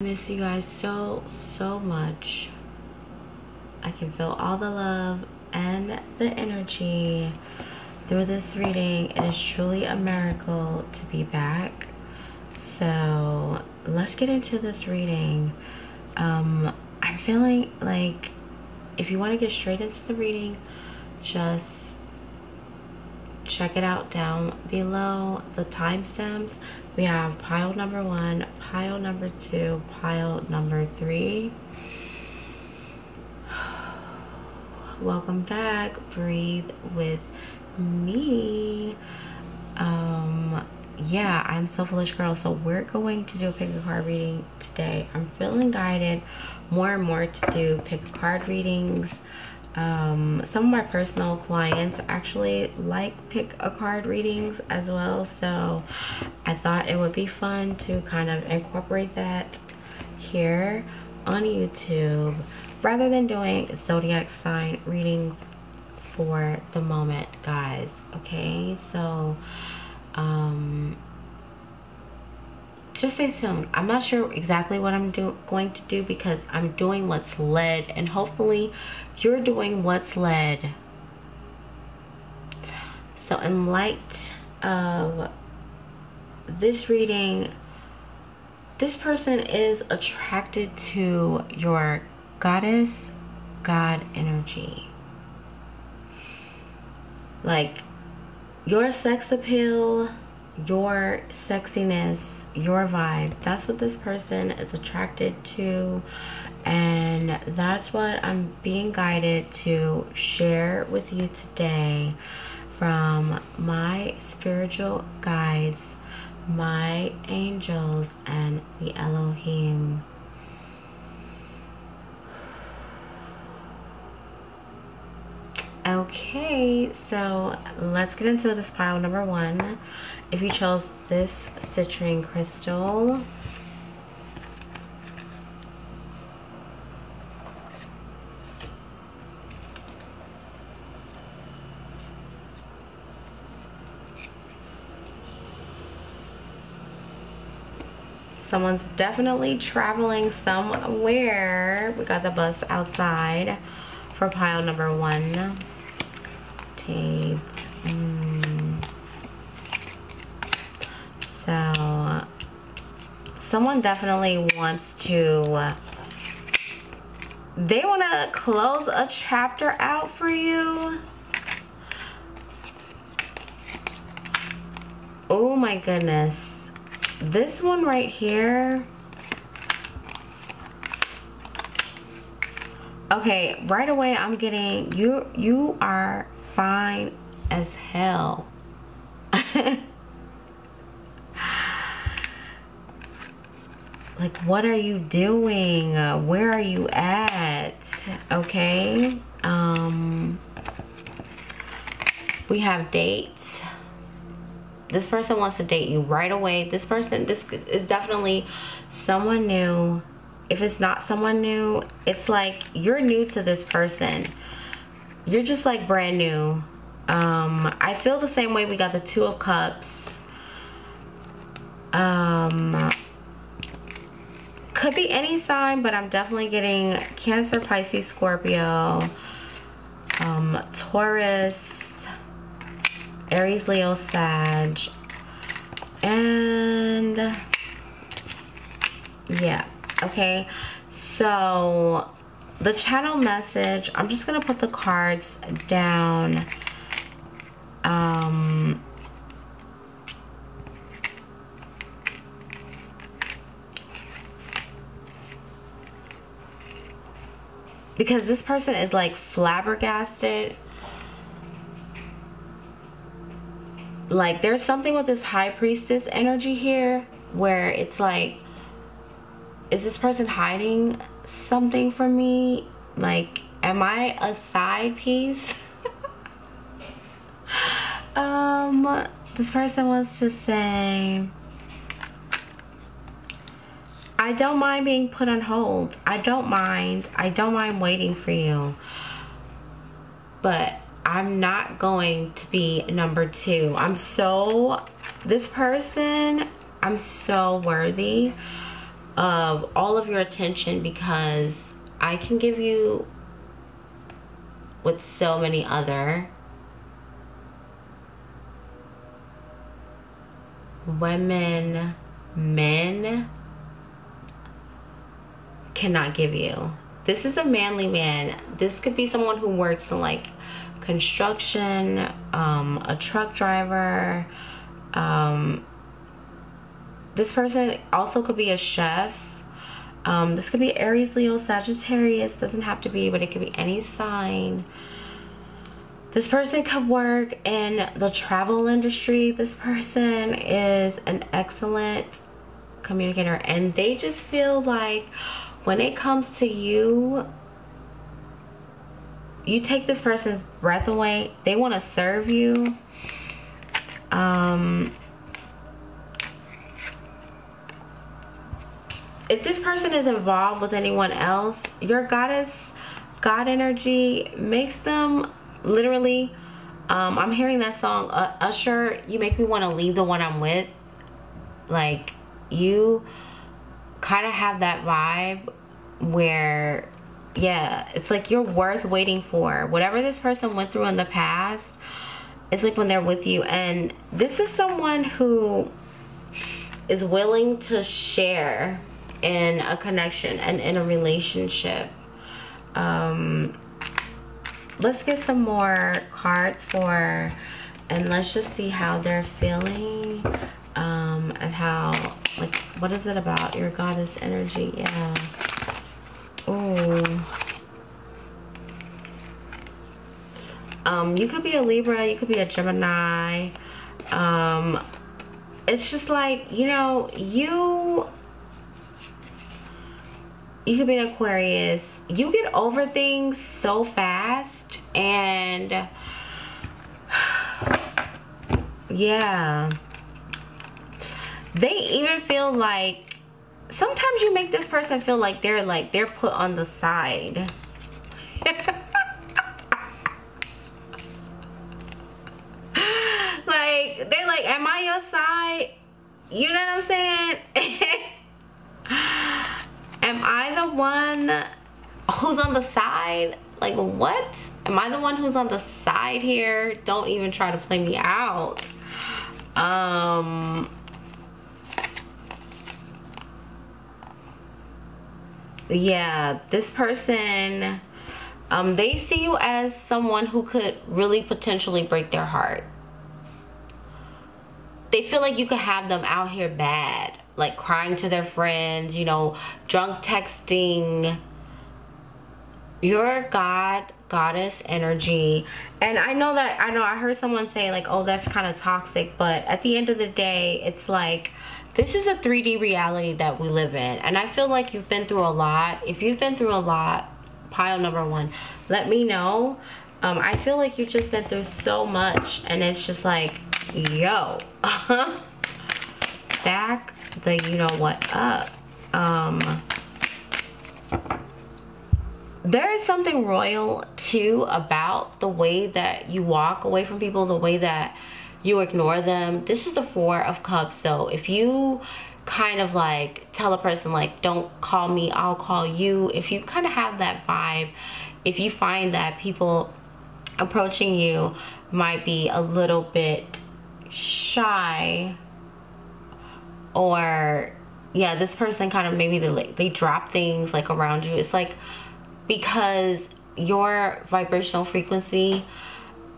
I miss you guys so, so much. I can feel all the love and the energy through this reading. It is truly a miracle to be back. So let's get into this reading. Um, I'm feeling like if you want to get straight into the reading, just check it out down below the timestamps we have pile number one pile number two pile number three. Welcome back. Breathe with me. Um yeah i'm Soulfulish girl. So we're going to do a pick a card reading today. I'm feeling guided more and more to do pick a card readings um, some of my personal clients actually like pick a card readings as well so I thought it would be fun to kind of incorporate that here on YouTube rather than doing zodiac sign readings for the moment guys okay? So um just stay tuned. I'm not sure exactly what i'm do going to do because i'm doing what's led and hopefully you're doing what's led. So in light of this reading this person is attracted to your goddess god energy. Like your sex appeal your sexiness your vibe that's what this person is attracted to and that's what i'm being guided to share with you today from my spiritual guides my angels and the elohim. Okay so let's get into this pile number one. If you chose this citrine crystal someone's definitely traveling somewhere we got the bus outside for pile number one Tate. Mm. So, someone definitely wants to, they want to close a chapter out for you. Oh my goodness. This one right here. Okay, right away I'm getting, you, you are fine as hell. like, what are you doing? Where are you at? Okay. Um, we have dates. This person wants to date you right away. This person, this is definitely someone new. If it's not someone new, it's like you're new to this person you're just like brand new um i feel the same way we got the two of cups um could be any sign but i'm definitely getting cancer pisces scorpio um taurus aries leo sag and yeah okay. So the channel message i'm just gonna put the cards down um because this person is like flabbergasted like there's something with this high priestess energy here where it's like is this person hiding something from me? Like, am I a side piece? um, this person wants to say, I don't mind being put on hold. I don't mind. I don't mind waiting for you. But I'm not going to be number two. I'm so, this person, I'm so worthy of all of your attention because I can give you with so many other women, men cannot give you. This is a manly man. This could be someone who works in like construction, um, a truck driver. Um, this person also could be a chef. Um, this could be Aries, Leo, Sagittarius. Doesn't have to be, but it could be any sign. This person could work in the travel industry. This person is an excellent communicator and they just feel like when it comes to you, you take this person's breath away. They want to serve you. Um, if this person is involved with anyone else, your goddess, God energy makes them literally um, i'm hearing that song uh, usher you make me want to leave the one i'm with like you kind of have that vibe where yeah it's like you're worth waiting for. Whatever this person went through in the past it's like when they're with you. And this is someone who is willing to share in a connection and in a relationship. Um let's get some more cards for and let's just see how they're feeling um and how like what is it about your goddess energy? Yeah um you could be a libra you could be a gemini. Um it's just like you know you you could be an aquarius. You get over things so fast and yeah. They even feel like sometimes you make this person feel like they're like they're put on the side like they're like am i your side you know what i'm saying? Am i the one who's on the side? Like what? Am i the one who's on the side here? Don't even try to play me out. Um yeah this person um they see you as someone who could really potentially break their heart they feel like you could have them out here bad like crying to their friends you know drunk texting. Your god goddess energy. And i know that i know i heard someone say like oh that's kind of toxic but at the end of the day it's like this is a 3d reality that we live in. And i feel like you've been through a lot. If you've been through a lot pile number one let me know. Um, i feel like you've just been through so much and it's just like yo. Back the you know what up. Um there is something royal too about the way that you walk away from people the way that you ignore them. This is the four of cups so if you kind of like tell a person like don't call me i'll call you if you kind of have that vibe if you find that people approaching you might be a little bit shy or yeah this person kind of maybe they they drop things like around you. It's like because your vibrational frequency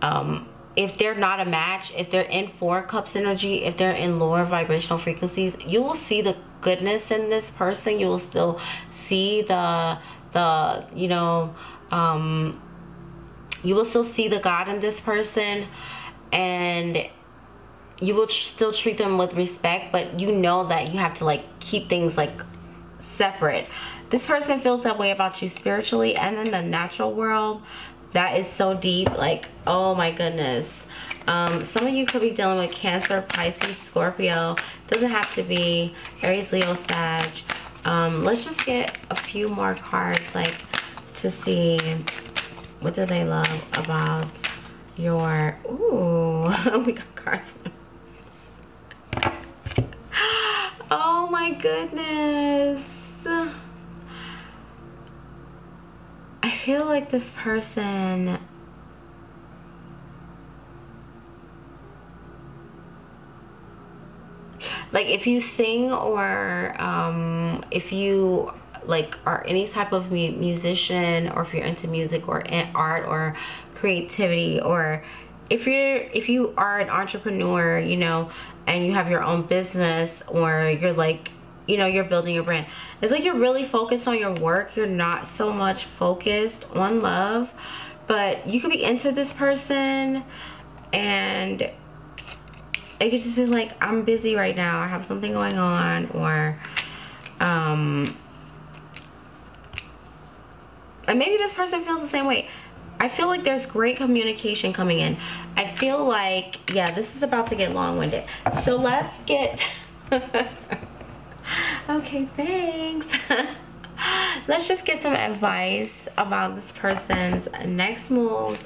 um, if they're not a match if they're in four cups energy if they're in lower vibrational frequencies you will see the goodness in this person. You will still see the the you know um you will still see the god in this person. And you will tr still treat them with respect but you know that you have to like keep things like separate. This person feels that way about you spiritually and in the natural world. That is so deep like oh my goodness. Um, some of you could be dealing with cancer pisces scorpio. Doesn't have to be. Aries leo sag. Um, let's just get a few more cards like to see what do they love about your ooh we got cards Oh my goodness. I feel like this person like if you sing or um, if you like are any type of musician or if you're into music or art or creativity or if you're if you are an entrepreneur you know and you have your own business or you're like you know you're building your brand it's like you're really focused on your work. You're not so much focused on love but you could be into this person and it could just be like i'm busy right now. I have something going on or um and maybe this person feels the same way I feel like there's great communication coming in. I feel like, yeah, this is about to get long-winded. So let's get, okay, thanks. let's just get some advice about this person's next moves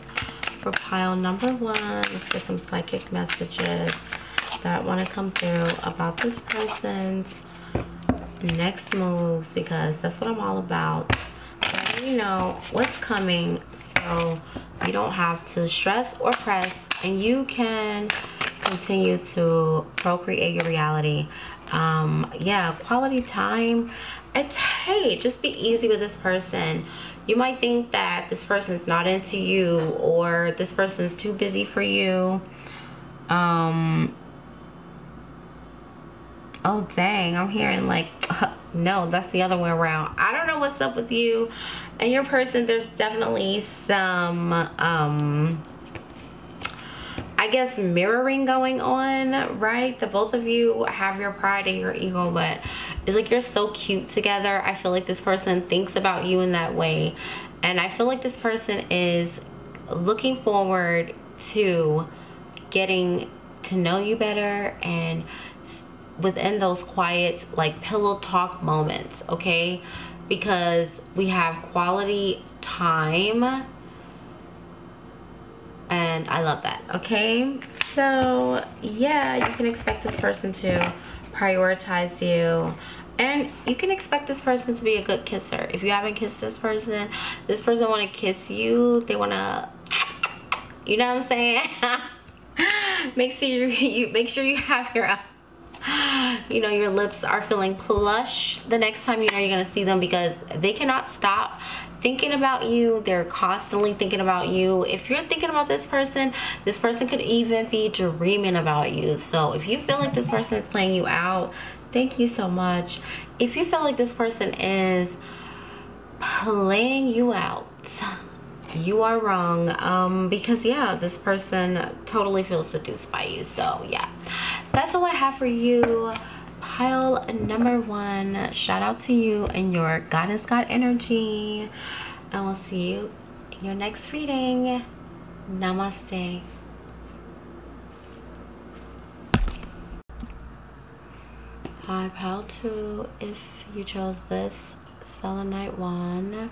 for pile number one. Let's get some psychic messages that want to come through about this person's next moves because that's what I'm all about. You know what's coming so you don't have to stress or press and you can continue to procreate your reality. Um yeah quality time. It's hey just be easy with this person. You might think that this person's not into you or this person's too busy for you. Um oh dang i'm hearing like no that's the other way around. I don't know what's up with you and your person there's definitely some um I guess mirroring going on, right? The both of you have your pride and your ego, but it's like you're so cute together. I feel like this person thinks about you in that way. And I feel like this person is looking forward to getting to know you better and within those quiet like pillow talk moments, okay? Because we have quality time. And I love that okay? So yeah you can expect this person to prioritize you. And you can expect this person to be a good kisser. If you haven't kissed this person this person want to kiss you they want to you know what I'm saying? Make sure you, you make sure you have your you know your lips are feeling plush. The next time you know you're gonna see them because they cannot stop thinking about you. They're constantly thinking about you. If you're thinking about this person this person could even be dreaming about you. So if you feel like this person is playing you out thank you so much. If you feel like this person is playing you out you are wrong um because yeah this person totally feels seduced by you so yeah. That's all i have for you. Pile number one shout out to you and your goddess god energy. And we'll see you in your next reading. Namaste. Hi pile two if you chose this selenite one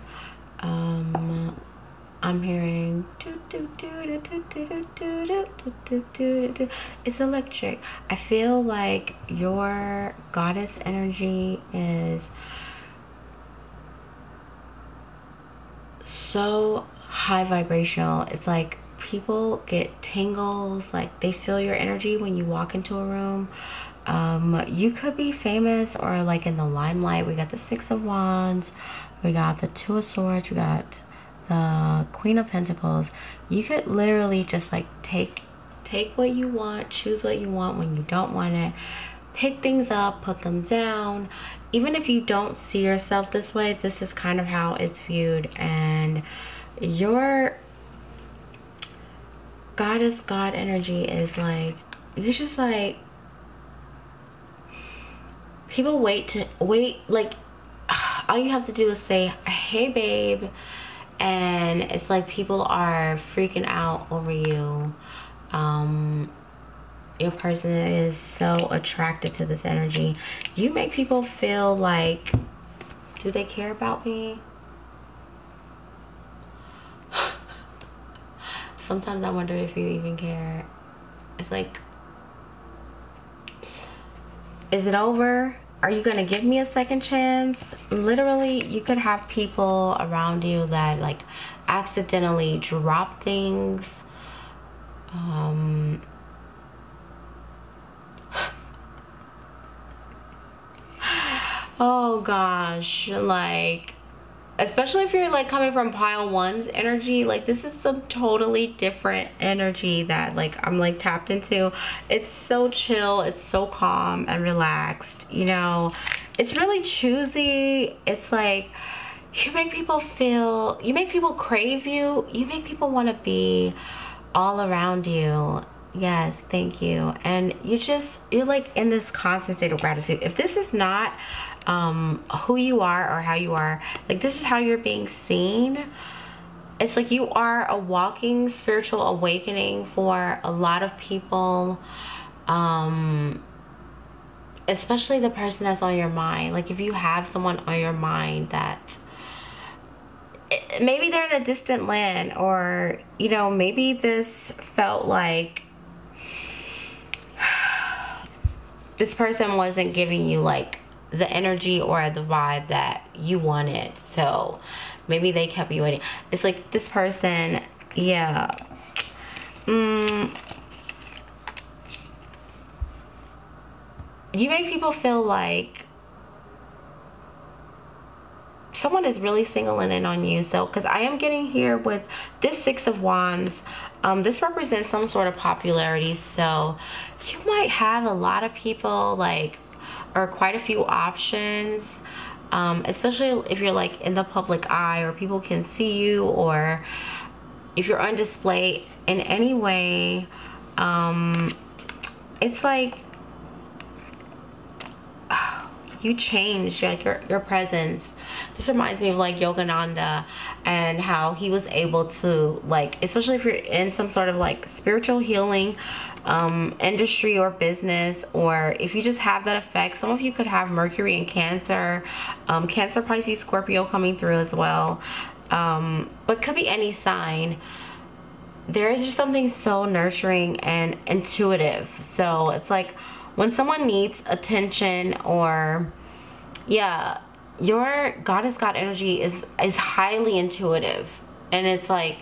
um I'm hearing it's electric. I feel like your goddess energy is so high vibrational. It's like people get tingles, like they feel your energy when you walk into a room. Um, you could be famous or like in the limelight. We got the Six of Wands, we got the Two of Swords, we got the Queen of Pentacles, you could literally just like take take what you want, choose what you want when you don't want it, pick things up, put them down. Even if you don't see yourself this way, this is kind of how it's viewed and your goddess god energy is like you're just like people wait to wait like all you have to do is say hey babe and it's like people are freaking out over you. Um your person is so attracted to this energy. You make people feel like do they care about me? Sometimes i wonder if you even care. It's like is it over are you gonna give me a second chance? Literally you could have people around you that like accidentally drop things. Um oh gosh like especially if you're like coming from pile one's energy like this is some totally different energy that like i'm like tapped into. It's so chill it's so calm and relaxed you know? It's really choosy. It's like you make people feel you make people crave you. You make people want to be all around you. Yes thank you. And you just you're like in this constant state of gratitude. If this is not um, who you are or how you are. Like this is how you're being seen. It's like you are a walking spiritual awakening for a lot of people. Um, especially the person that's on your mind. Like if you have someone on your mind that maybe they're in a distant land or you know maybe this felt like this person wasn't giving you like the energy or the vibe that you wanted. So maybe they kept you waiting. It's like this person, yeah. Mm, you make people feel like someone is really singling in on you. So, because I am getting here with this Six of Wands, um, this represents some sort of popularity. So, you might have a lot of people like are quite a few options um, especially if you're like in the public eye or people can see you or if you're on display in any way um, it's like you change like your, your presence. This reminds me of like yogananda and how he was able to like especially if you're in some sort of like spiritual healing um, industry or business or if you just have that effect some of you could have mercury and cancer um, cancer pisces scorpio coming through as well. Um, but could be any sign. There is just something so nurturing and intuitive. So it's like when someone needs attention or yeah your goddess god energy is is highly intuitive. And it's like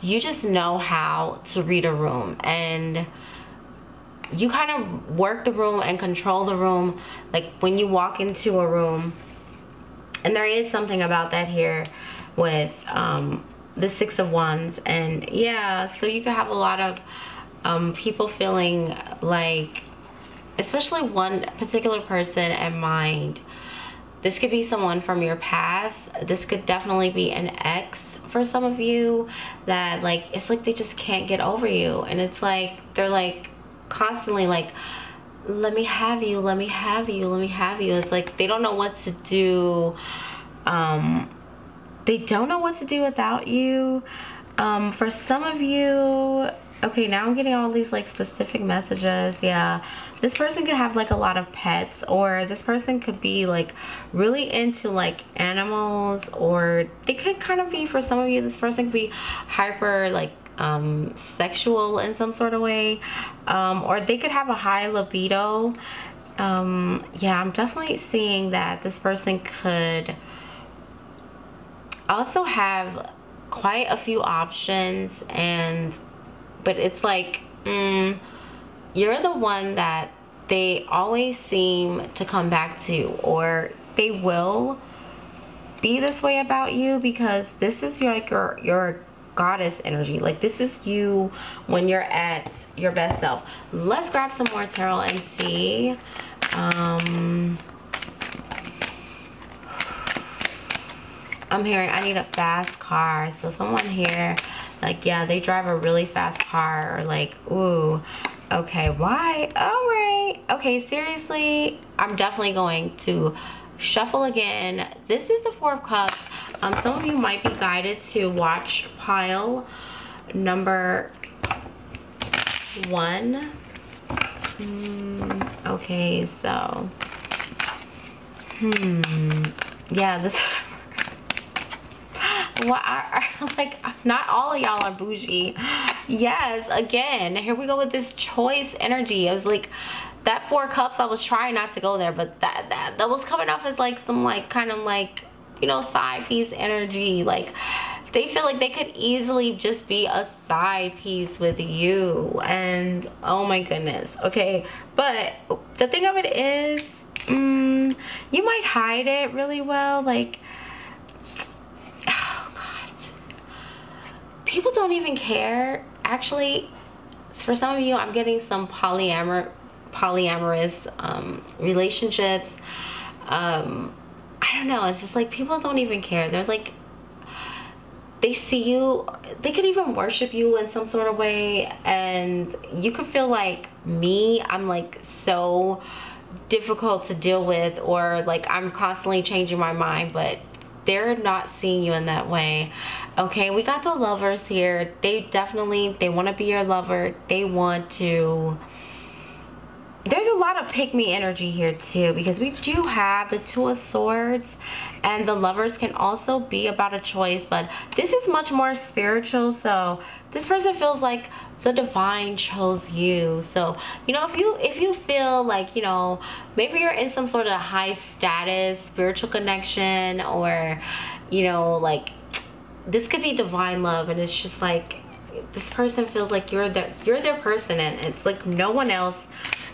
you just know how to read a room. And you kind of work the room and control the room. Like when you walk into a room and there is something about that here with um, the six of wands and yeah so you could have a lot of um, people feeling like especially one particular person in mind. This could be someone from your past. This could definitely be an ex for some of you that like it's like they just can't get over you. And it's like they're like constantly like let me have you let me have you let me have you. It's like they don't know what to do um they don't know what to do without you. Um for some of you okay now i'm getting all these like specific messages. Yeah this person could have like a lot of pets or this person could be like really into like animals or they could kind of be for some of you this person could be hyper like um, sexual in some sort of way um, or they could have a high libido. Um, yeah I'm definitely seeing that this person could also have quite a few options and but it's like mm, you're the one that they always seem to come back to or they will be this way about you because this is your, like your your goddess energy. Like this is you when you're at your best self. Let's grab some more tarot and see um i'm hearing i need a fast car. So someone here like yeah they drive a really fast car or like ooh okay why? All right. Okay seriously i'm definitely going to shuffle again. This is the four of cups um, some of you might be guided to watch pile number one. Mm, okay so hmm yeah this what like not all of y'all are bougie. Yes again here we go with this choice energy. I was like that four cups i was trying not to go there but that that, that was coming off as like some like kind of like you know side piece energy. Like they feel like they could easily just be a side piece with you. And oh my goodness. Okay but the thing of it is mm, you might hide it really well. Like oh god. People don't even care. Actually for some of you i'm getting some polyamor polyamorous um, relationships. Um, i don't know it's just like people don't even care. They're like they see you they could even worship you in some sort of way and you could feel like me i'm like so difficult to deal with or like i'm constantly changing my mind but they're not seeing you in that way. Okay we got the lovers here. They definitely they want to be your lover. They want to there's a lot of pick me energy here too because we do have the two of swords and the lovers can also be about a choice but this is much more spiritual so this person feels like the divine chose you. So you know if you if you feel like you know maybe you're in some sort of high status spiritual connection or you know like this could be divine love and it's just like this person feels like you're their you're their person and it's like no one else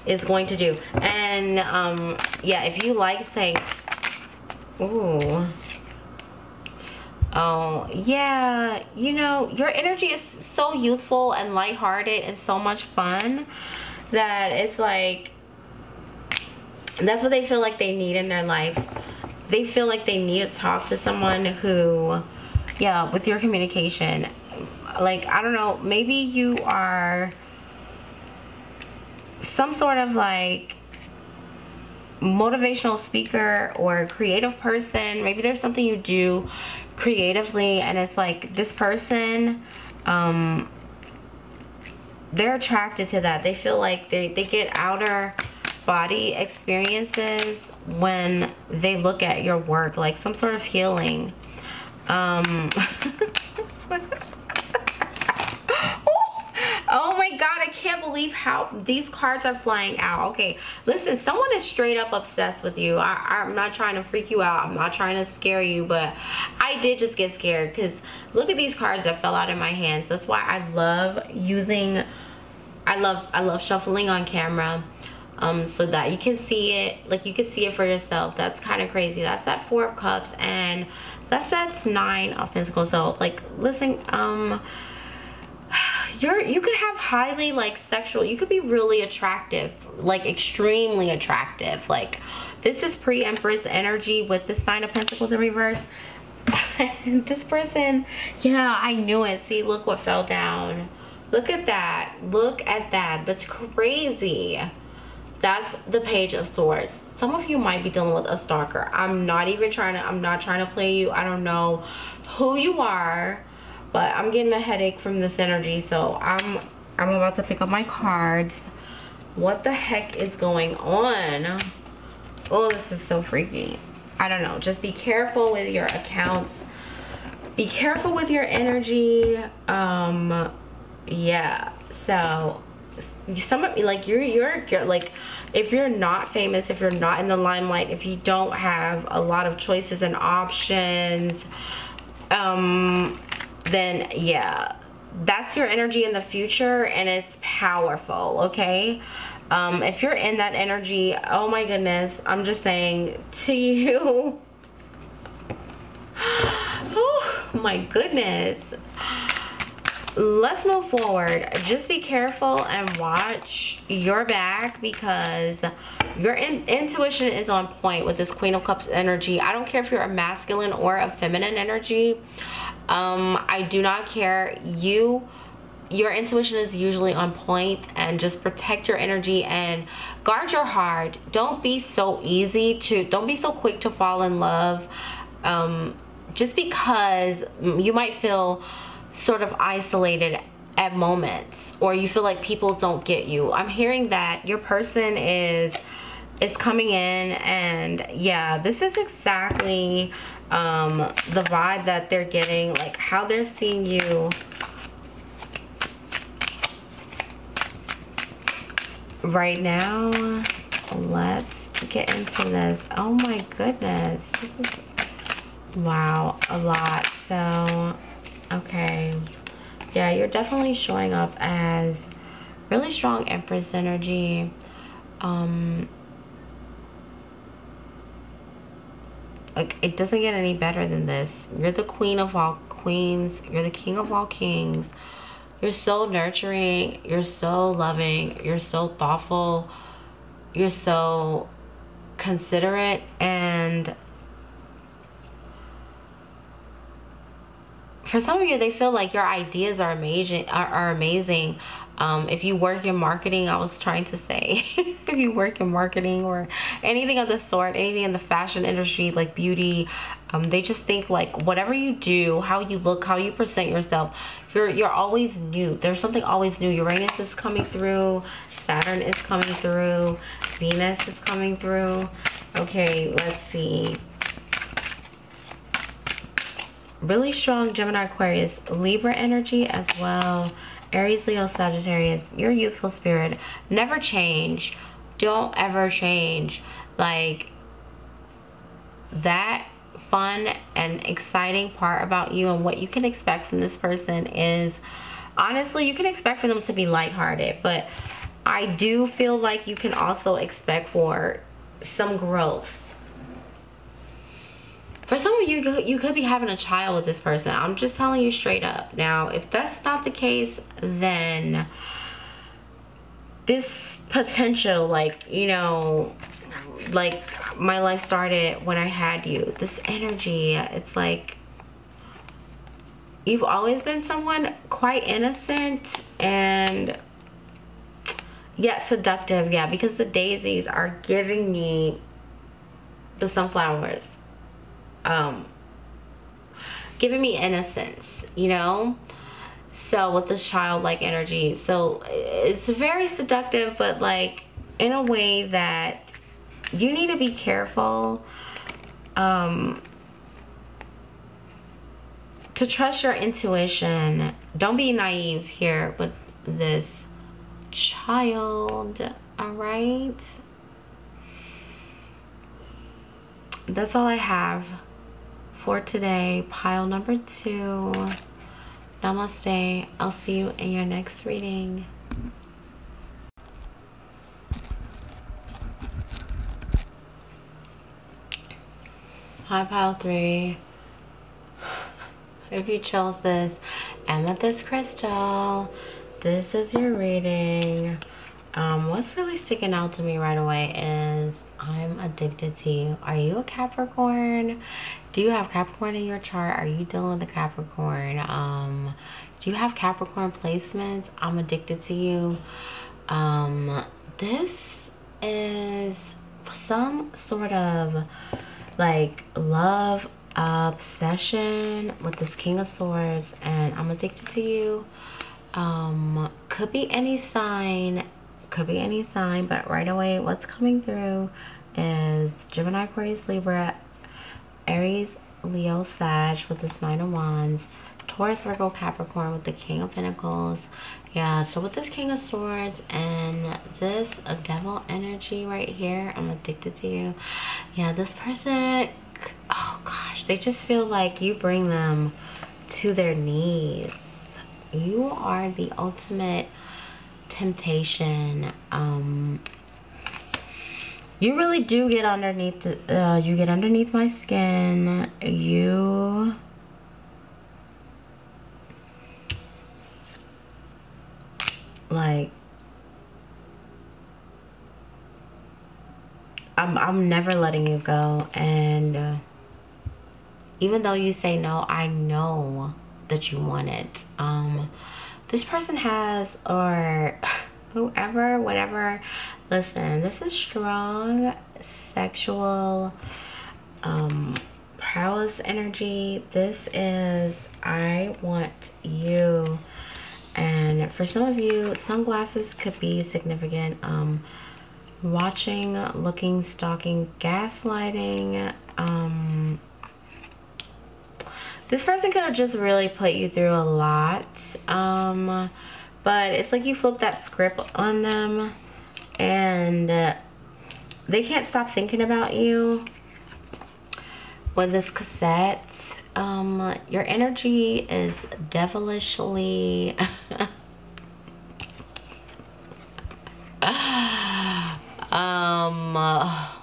is going to do. And um, yeah, if you like saying, ooh, oh yeah, you know, your energy is so youthful and lighthearted and so much fun that it's like, that's what they feel like they need in their life. They feel like they need to talk to someone who, yeah, with your communication. Like, I don't know, maybe you are some sort of like motivational speaker or creative person. Maybe there's something you do creatively and it's like this person um they're attracted to that. They feel like they, they get outer body experiences when they look at your work like some sort of healing. Um Oh my God, I can't believe how these cards are flying out. Okay, listen, someone is straight up obsessed with you. I, I'm not trying to freak you out. I'm not trying to scare you, but I did just get scared because look at these cards that fell out in my hands. That's why I love using, I love, I love shuffling on camera. Um, so that you can see it like you can see it for yourself that's kind of crazy that's that four of cups and that's that nine of pentacles so like listen um you're you could have highly like sexual you could be really attractive like extremely attractive. Like this is pre-empress energy with this nine of pentacles in reverse. This person yeah i knew it. See look what fell down. Look at that. Look at that. That's crazy. That's the page of swords. Some of you might be dealing with a stalker. I'm not even trying to i'm not trying to play you. I don't know who you are but I'm getting a headache from this energy so I'm I'm about to pick up my cards. What the heck is going on? Oh this is so freaky. I don't know. Just be careful with your accounts. Be careful with your energy um yeah so some of like you're, you're you're like if you're not famous if you're not in the limelight if you don't have a lot of choices and options um then yeah, that's your energy in the future and it's powerful, okay? Um, if you're in that energy, oh my goodness, I'm just saying to you, oh my goodness. Let's move forward. Just be careful and watch your back because your in intuition is on point with this Queen of Cups energy. I don't care if you're a masculine or a feminine energy um, I do not care. You your intuition is usually on point and just protect your energy and guard your heart don't be so easy to don't be so quick to fall in love um, just because you might feel sort of isolated at moments or you feel like people don't get you i'm hearing that your person is is coming in and yeah this is exactly um, the vibe that they're getting, like how they're seeing you right now, let's get into this. Oh my goodness. This is, wow, a lot. So, okay. Yeah, you're definitely showing up as really strong Empress energy. Um, like, it doesn't get any better than this. You're the queen of all queens. You're the king of all kings. You're so nurturing. You're so loving. You're so thoughtful. You're so considerate and for some of you they feel like your ideas are amazing are, are amazing. Um, if you work in marketing i was trying to say if you work in marketing or anything of the sort anything in the fashion industry like beauty um, they just think like whatever you do how you look how you present yourself you're you're always new. There's something always new. Uranus is coming through. Saturn is coming through. Venus is coming through. Okay let's see really strong gemini aquarius libra energy as well aries leo sagittarius your youthful spirit. Never change. Don't ever change. Like that fun and exciting part about you and what you can expect from this person is honestly you can expect for them to be lighthearted but I do feel like you can also expect for some growth for some of you you could be having a child with this person I'm just telling you straight up now if that's not the case then this potential like you know like my life started when I had you. This energy, it's like you've always been someone quite innocent and yet seductive. Yeah, because the daisies are giving me the sunflowers. Um, giving me innocence, you know? So with this childlike energy. So it's very seductive, but like in a way that you need to be careful um, to trust your intuition. Don't be naive here with this child, all right? That's all I have for today. Pile number two. Namaste. I'll see you in your next reading. Hi, pile three. If you chose this amethyst crystal, this is your reading. Um, what's really sticking out to me right away is I'm addicted to you. Are you a Capricorn? Do you have Capricorn in your chart? Are you dealing with a Capricorn? Um, do you have Capricorn placements? I'm addicted to you. Um, this is some sort of like love obsession with this king of swords and i'm addicted to you um could be any sign could be any sign but right away what's coming through is gemini aquarius libra aries leo sag with this nine of wands taurus virgo capricorn with the king of pentacles. Yeah so with this king of swords and this devil energy right here i'm addicted to you. Yeah this person oh gosh they just feel like you bring them to their knees. You are the ultimate temptation. Um you really do get underneath uh, you get underneath my skin. You like I'm I'm never letting you go. And uh, even though you say no I know that you want it. Um this person has or whoever whatever listen this is strong sexual um prowess energy. This is I want you. And for some of you sunglasses could be significant. Um watching looking stalking gaslighting um this person could have just really put you through a lot um but it's like you flip that script on them and uh, they can't stop thinking about you with this cassette. Um your energy is devilishly um uh,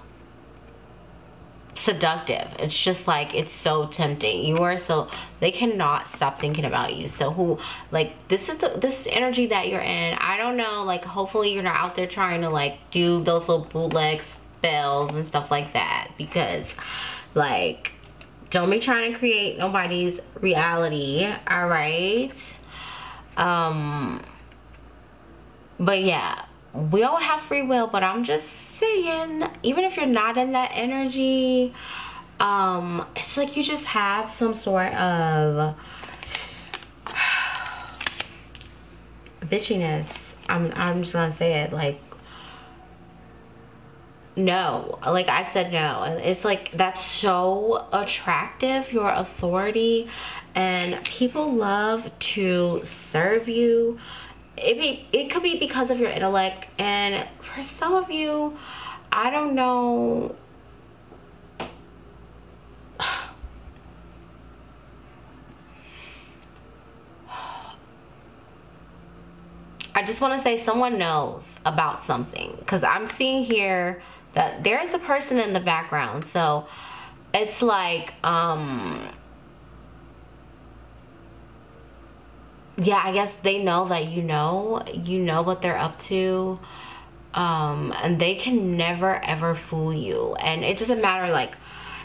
seductive. It's just like it's so tempting. You are so they cannot stop thinking about you. So who like this is the this energy that you're in. I don't know like hopefully you're not out there trying to like do those little bootleg spells and stuff like that. Because like don't be trying to create nobody's reality all right? Um but yeah we all have free will but i'm just saying even if you're not in that energy um it's like you just have some sort of bitchiness. I'm i'm just gonna say it like no. Like i said no. And it's like that's so attractive your authority and people love to serve you it be it could be because of your intellect and for some of you i don't know I just want to say someone knows about something because I'm seeing here that there is a person in the background. So it's like, um, yeah, I guess they know that you know, you know what they're up to. Um, and they can never ever fool you. And it doesn't matter like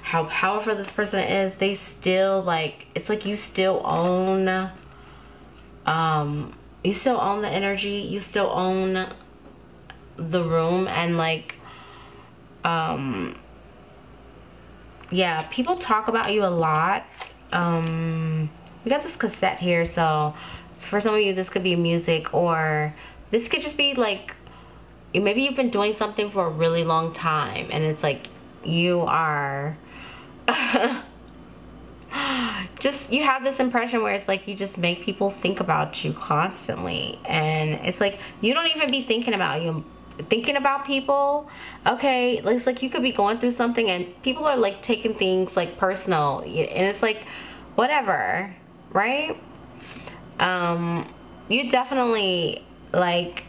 how powerful this person is, they still like, it's like you still own, um, you still own the energy, you still own the room and like, um, yeah, people talk about you a lot. Um, we got this cassette here, so for some of you, this could be music or this could just be like, maybe you've been doing something for a really long time and it's like you are just you have this impression where it's like you just make people think about you constantly. And it's like you don't even be thinking about you thinking about people. Okay it's like you could be going through something and people are like taking things like personal. And it's like whatever right um you definitely like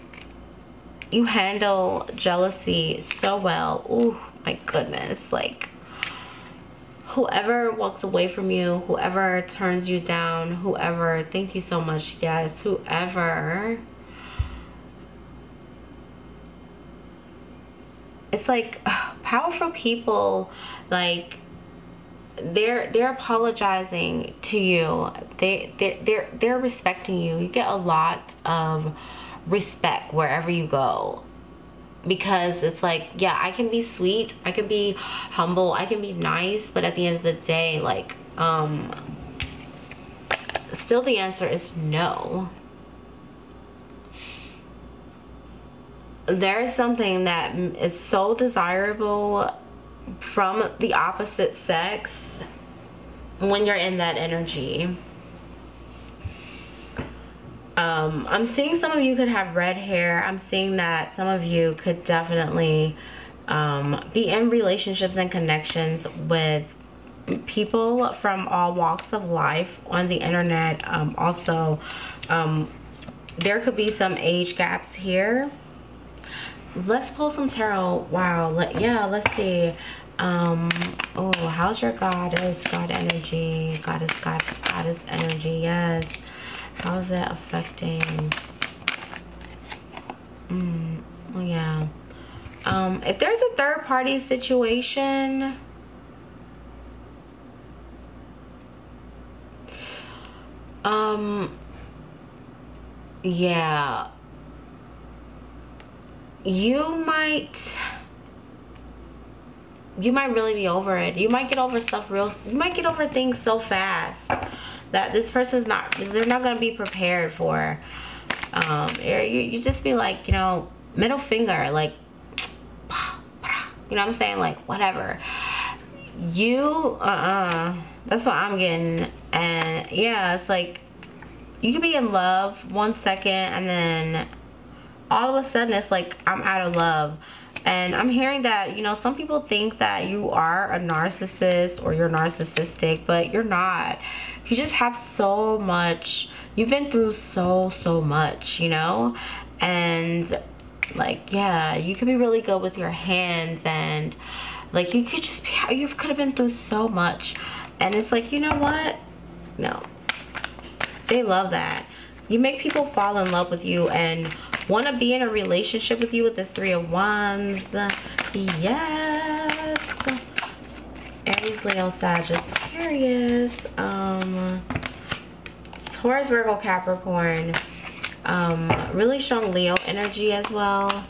you handle jealousy so well. Oh my goodness. Like whoever walks away from you whoever turns you down whoever thank you so much. Yes whoever. It's like powerful people like they're they're apologizing to you. They they they're they're respecting you. You get a lot of respect wherever you go. Because it's like yeah i can be sweet i can be humble i can be nice but at the end of the day like um still the answer is no. There is something that is so desirable from the opposite sex when you're in that energy um, I'm seeing some of you could have red hair. I'm seeing that some of you could definitely um, be in relationships and connections with people from all walks of life on the internet. Um, also, um, there could be some age gaps here. Let's pull some tarot. Wow. Let, yeah, let's see. Um, oh, how's your goddess? God energy. Goddess, God, goddess energy. Yes. How's that affecting? Mm, well, yeah. Um, if there's a third party situation, um, yeah, you might, you might really be over it. You might get over stuff real, you might get over things so fast that this person's not they're not going to be prepared for um you, you just be like you know middle finger like you know what i'm saying? Like whatever. You uh-uh. That's what i'm getting. And yeah it's like you could be in love one second and then all of a sudden it's like I'm out of love. And I'm hearing that, you know, some people think that you are a narcissist or you're narcissistic, but you're not. You just have so much, you've been through so, so much, you know? And like, yeah, you could be really good with your hands and like you could just be, you could have been through so much. And it's like, you know what? No. They love that. You make people fall in love with you and want to be in a relationship with you with this three of wands? Yes. Aries leo sagittarius. Um taurus virgo capricorn. Um really strong leo energy as well.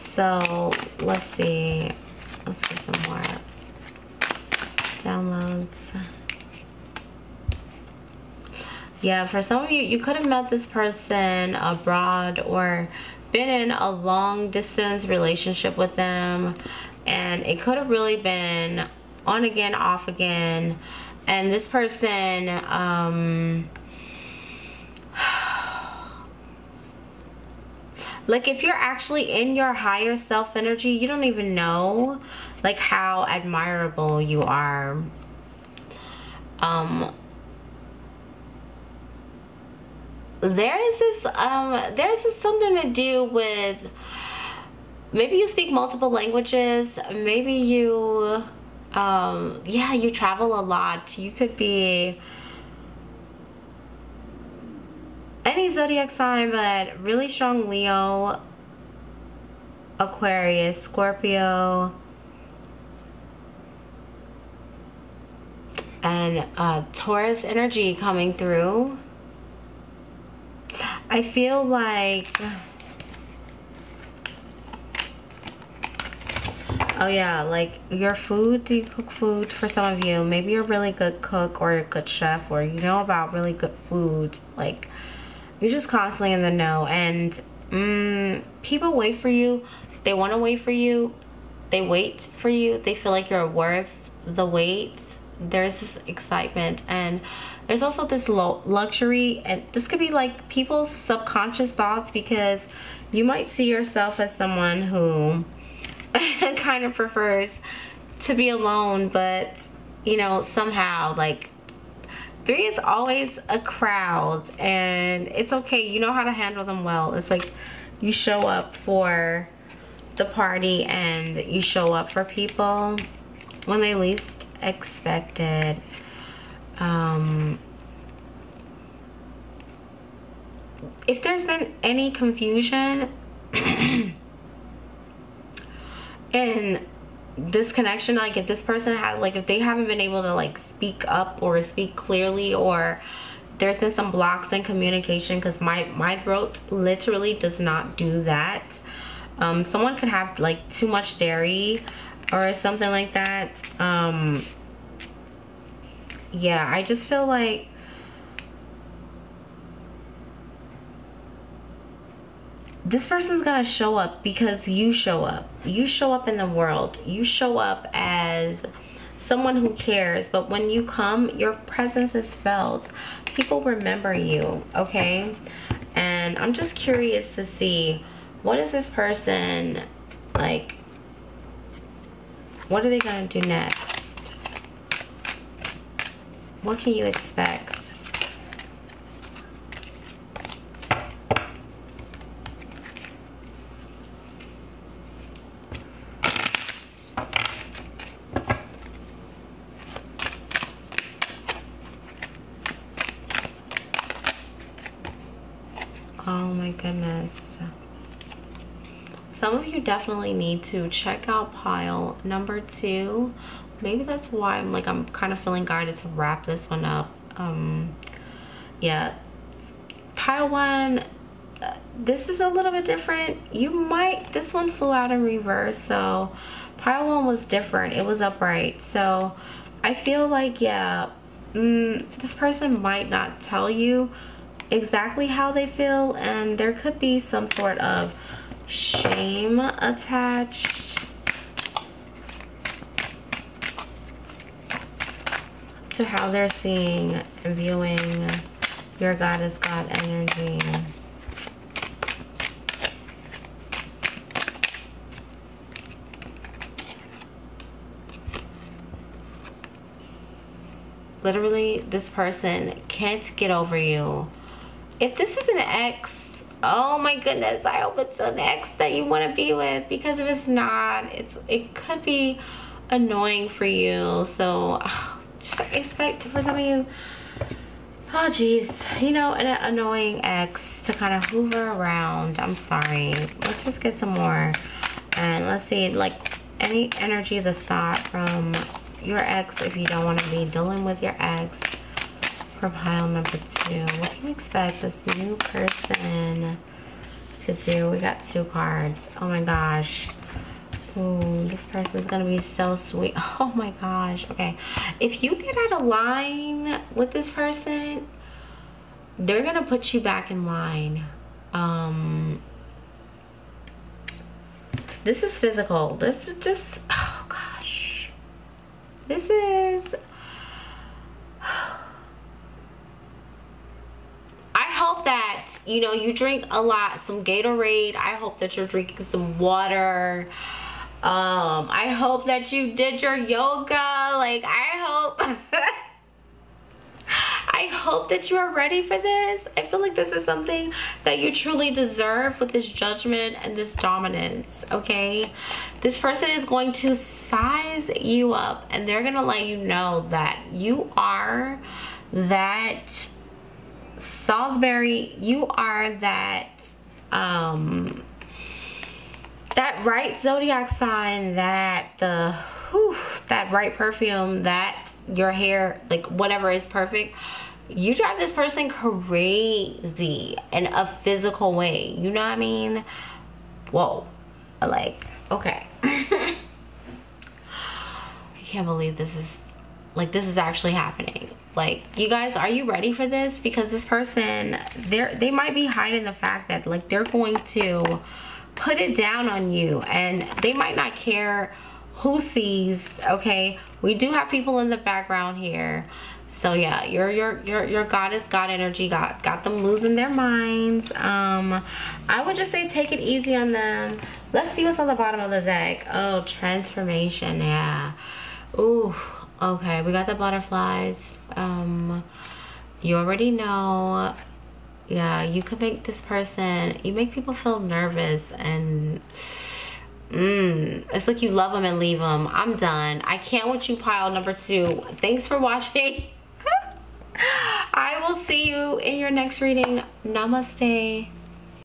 So let's see. Let's get some more downloads yeah for some of you you could have met this person abroad or been in a long distance relationship with them and it could have really been on again off again. And this person um like if you're actually in your higher self energy you don't even know like how admirable you are. Um there is this um there's this something to do with maybe you speak multiple languages maybe you um yeah you travel a lot. You could be any zodiac sign but really strong leo aquarius scorpio and uh taurus energy coming through I feel like oh yeah like your food do you cook food for some of you. Maybe you're a really good cook or a good chef or you know about really good food like you're just constantly in the know and mm, people wait for you. They want to wait for you. They wait for you. They feel like you're worth the wait. There's this excitement and there's also this luxury and this could be like people's subconscious thoughts because you might see yourself as someone who kind of prefers to be alone but you know somehow like three is always a crowd and it's okay. You know how to handle them well. It's like you show up for the party and you show up for people when they least expected um, if there's been any confusion in this connection like if this person had like if they haven't been able to like speak up or speak clearly or there's been some blocks in communication because my my throat literally does not do that. Um, someone could have like too much dairy or something like that. Um, yeah I just feel like this person's gonna show up because you show up. You show up in the world. You show up as someone who cares but when you come your presence is felt. People remember you okay? And i'm just curious to see what is this person like what are they gonna do next what can you expect Oh my goodness. Some of you definitely need to check out pile number two. Maybe that's why I'm like, I'm kind of feeling guided to wrap this one up. Um, yeah. Pile one, uh, this is a little bit different. You might, this one flew out in reverse. So pile one was different. It was upright. So I feel like, yeah, mm, this person might not tell you exactly how they feel and there could be some sort of shame attached to how they're seeing and viewing your goddess god energy. Literally, this person can't get over you. If this is an ex, oh my goodness, I hope it's an ex that you want to be with. Because if it's not, it's it could be annoying for you. So... Ugh expect for some of you. Oh geez. You know an annoying ex to kind of hoover around. I'm sorry. Let's just get some more. And let's see like any energy that's not from your ex if you don't want to be dealing with your ex for pile number two. What can you expect this new person to do? We got two cards. Oh my gosh Ooh, this person's gonna be so sweet. Oh my gosh okay. If you get out of line with this person they're gonna put you back in line. Um this is physical. This is just oh gosh. This is I hope that you know you drink a lot some Gatorade. I hope that you're drinking some water um I hope that you did your yoga like I hope I hope that you are ready for this. I feel like this is something that you truly deserve with this judgment and this dominance, okay? This person is going to size you up and they're to let you know that you are that Salisbury, you are that um that right zodiac sign that the whew, that right perfume that your hair like whatever is perfect you drive this person crazy in a physical way. You know what I mean? Whoa. Like, okay. I can't believe this is, like, this is actually happening. Like, you guys, are you ready for this? Because this person, they're, they might be hiding the fact that, like, they're going to put it down on you. And they might not care who sees, okay? We do have people in the background here. So yeah your your your your goddess god energy got got them losing their minds. Um i would just say take it easy on them. Let's see what's on the bottom of the deck. Oh transformation yeah. Ooh, okay we got the butterflies. Um you already know yeah you could make this person you make people feel nervous and Mm, it's like you love them and leave them. I'm done. I can't with you pile number two. Thanks for watching. I will see you in your next reading. Namaste.